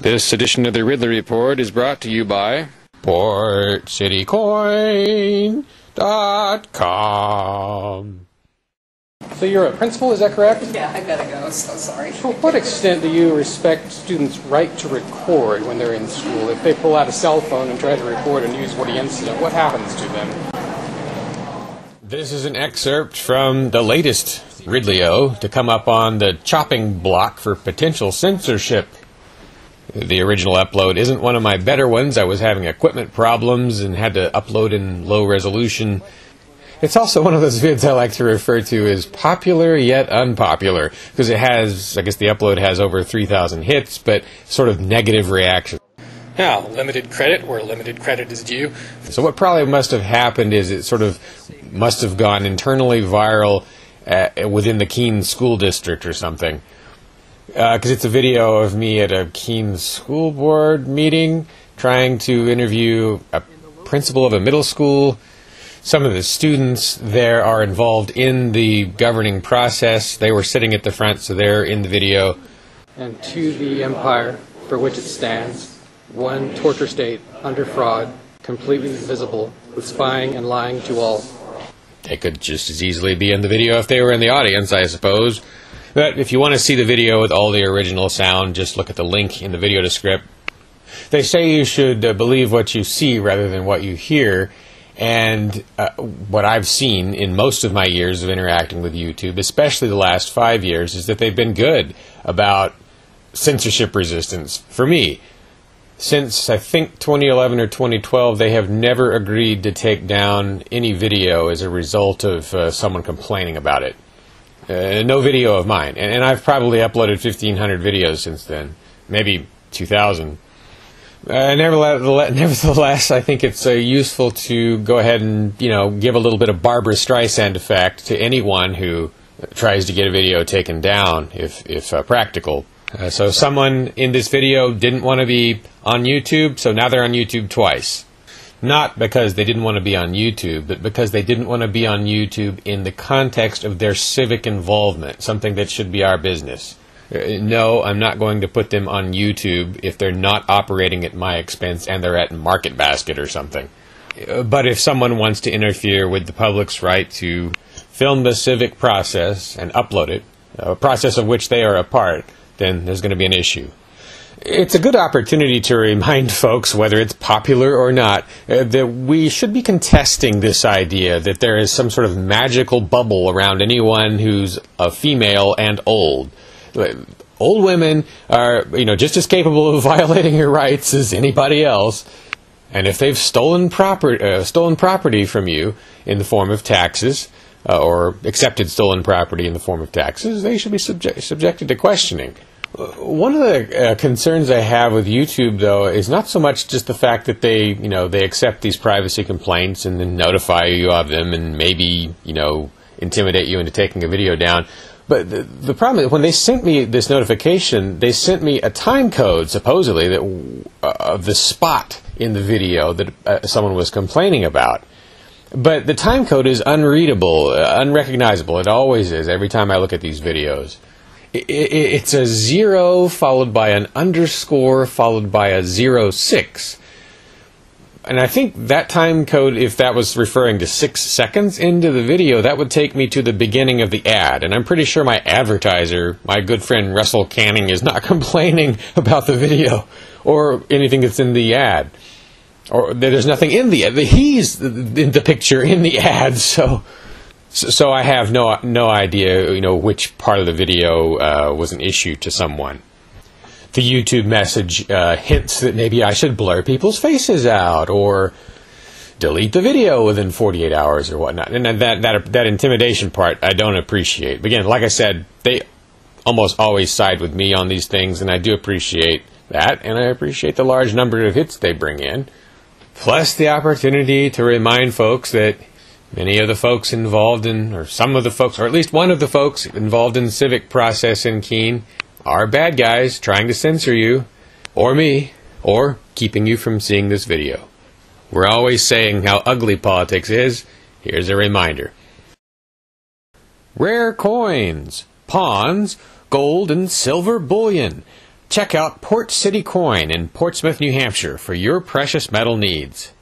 This edition of the Ridley Report is brought to you by PortCityCoin.com. So you're a principal, is that correct? Yeah, I gotta go. So sorry. To what extent do you respect students' right to record when they're in school? If they pull out a cell phone and try to record a newsworthy incident, what happens to them? This is an excerpt from the latest Ridley-O to come up on the chopping block for potential censorship. The original upload isn't one of my better ones. I was having equipment problems and had to upload in low resolution. It's also one of those vids I like to refer to as popular yet unpopular because it has, I guess the upload has over 3,000 hits, but sort of negative reaction. Now, limited credit where limited credit is due. So what probably must have happened is it sort of must have gone internally viral uh, within the Keene school district or something. Because uh, it's a video of me at a Keene school board meeting trying to interview a principal of a middle school. Some of the students there are involved in the governing process. They were sitting at the front, so they're in the video. And to the empire for which it stands one torture state under fraud, completely visible, with spying and lying to all. They could just as easily be in the video if they were in the audience, I suppose. But if you want to see the video with all the original sound, just look at the link in the video description. They say you should uh, believe what you see rather than what you hear. And uh, what I've seen in most of my years of interacting with YouTube, especially the last five years, is that they've been good about censorship resistance for me since I think 2011 or 2012, they have never agreed to take down any video as a result of uh, someone complaining about it. Uh, no video of mine, and, and, I've probably uploaded 1,500 videos since then, maybe 2,000. Uh, nevertheless, nevertheless, I think it's uh, useful to go ahead and you know give a little bit of Barbra Streisand effect to anyone who tries to get a video taken down, if if uh, practical. Uh, so someone in this video didn't want to be on YouTube, so now they're on YouTube twice. Not because they didn't want to be on YouTube, but because they didn't want to be on YouTube in the context of their civic involvement, something that should be our business. Uh, no, I'm not going to put them on YouTube if they're not operating at my expense and they're at Market Basket or something. Uh, but if someone wants to interfere with the public's right to film the civic process and upload it, a process of which they are a part, then there's going to be an issue. It's a good opportunity to remind folks, whether it's popular or not, uh, that we should be contesting this idea that there is some sort of magical bubble around anyone who's a female and old. Old women are, you know, just as capable of violating your rights as anybody else. And if they've stolen property, uh, stolen property from you in the form of taxes, uh, or accepted stolen property in the form of taxes, they should be subject, subjected to questioning. One of the uh, concerns I have with YouTube, though, is not so much just the fact that they, you know, they accept these privacy complaints and then notify you of them and maybe, you know, intimidate you into taking a video down. But the, the problem is when they sent me this notification, they sent me a time code, supposedly, that uh, of the spot in the video that uh, someone was complaining about. But the time code is unreadable, uh, unrecognizable. It always is every time I look at these videos. It, it, it's a zero followed by an underscore followed by a zero six. And I think that time code, if that was referring to six seconds into the video, that would take me to the beginning of the ad. And I'm pretty sure my advertiser, my good friend Russell Canning, is not complaining about the video or anything that's in the ad or there's nothing in the ad. he's in the picture in the ad so so I have no no idea you know which part of the video uh, was an issue to someone. The YouTube message uh, hints that maybe I should blur people's faces out or delete the video within 48 hours or whatnot. And that that that intimidation part I don't appreciate. But again like I said they almost always side with me on these things and I do appreciate that and I appreciate the large number of hits they bring in. Plus the opportunity to remind folks that many of the folks involved in, or some of the folks, or at least one of the folks involved in the civic process in Keene are bad guys trying to censor you, or me, or keeping you from seeing this video. We're always saying how ugly politics is. Here's a reminder. Rare coins, pawns, gold and silver bullion, Check out Port City Coin in Portsmouth, New Hampshire for your precious metal needs.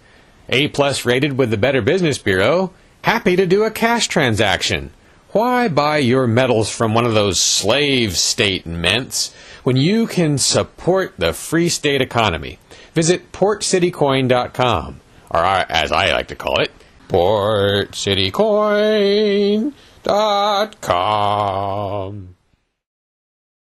A plus rated with the Better Business Bureau, happy to do a cash transaction. Why buy your metals from one of those slave state mints when you can support the free state economy? Visit portcitycoin.com, or as I like to call it, portcitycoin.com.